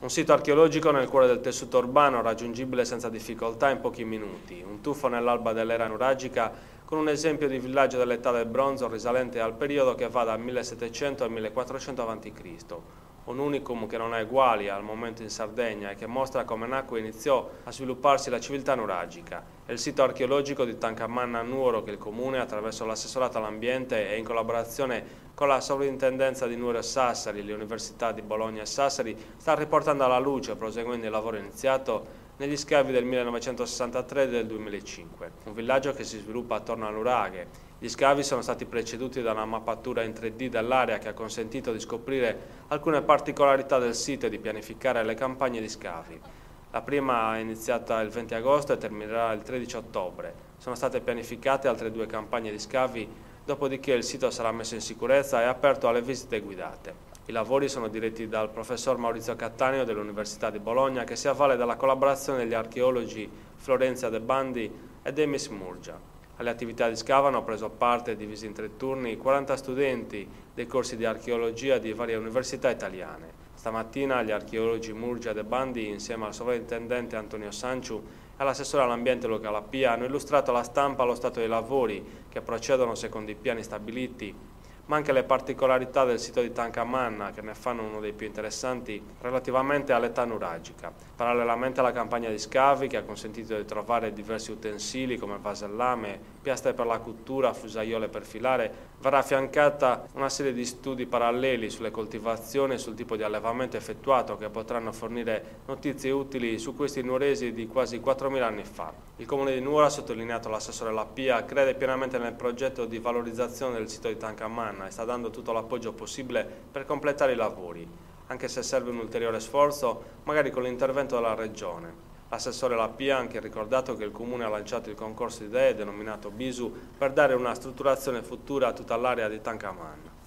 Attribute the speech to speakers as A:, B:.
A: Un sito archeologico nel cuore del tessuto urbano raggiungibile senza difficoltà in pochi minuti, un tuffo nell'alba dell'era nuragica con un esempio di villaggio dell'età del bronzo risalente al periodo che va dal 1700 al 1400 a.C., un unicum che non ha uguali al momento in Sardegna e che mostra come nacque e iniziò a svilupparsi la civiltà nuragica. È il sito archeologico di Tancamanna a Nuoro che il Comune, attraverso l'assessorato all'ambiente e in collaborazione con la sovrintendenza di Nuoro e Sassari, le università di Bologna e Sassari, sta riportando alla luce, proseguendo il lavoro iniziato negli scavi del 1963 e del 2005, un villaggio che si sviluppa attorno a Nuraghe. Gli scavi sono stati preceduti da una mappatura in 3D dell'area che ha consentito di scoprire alcune particolarità del sito e di pianificare le campagne di scavi. La prima è iniziata il 20 agosto e terminerà il 13 ottobre. Sono state pianificate altre due campagne di scavi, dopodiché il sito sarà messo in sicurezza e aperto alle visite guidate. I lavori sono diretti dal professor Maurizio Cattaneo dell'Università di Bologna che si avvale dalla collaborazione degli archeologi Florenzia De Bandi e Demis Murgia. Alle attività di scava hanno preso parte, divisi in tre turni, 40 studenti dei corsi di archeologia di varie università italiane. Stamattina gli archeologi Murgia De Bandi, insieme al sovrintendente Antonio Sanciu e all'assessore all'ambiente Luca Lappia, hanno illustrato alla stampa lo stato dei lavori che procedono secondo i piani stabiliti ma anche le particolarità del sito di Tancamanna che ne fanno uno dei più interessanti relativamente all'età nuragica. Parallelamente alla campagna di scavi che ha consentito di trovare diversi utensili come vasellame, piastre per la cottura, fusaiole per filare, verrà affiancata una serie di studi paralleli sulle coltivazioni e sul tipo di allevamento effettuato che potranno fornire notizie utili su questi nuoresi di quasi 4.000 anni fa. Il Comune di Nuora, sottolineato l'assessore Lappia, crede pienamente nel progetto di valorizzazione del sito di Tancamanna e sta dando tutto l'appoggio possibile per completare i lavori, anche se serve un ulteriore sforzo, magari con l'intervento della Regione. L'assessore Lappia ha anche ricordato che il Comune ha lanciato il concorso idee denominato BISU per dare una strutturazione futura a tutta l'area di Tancamanna.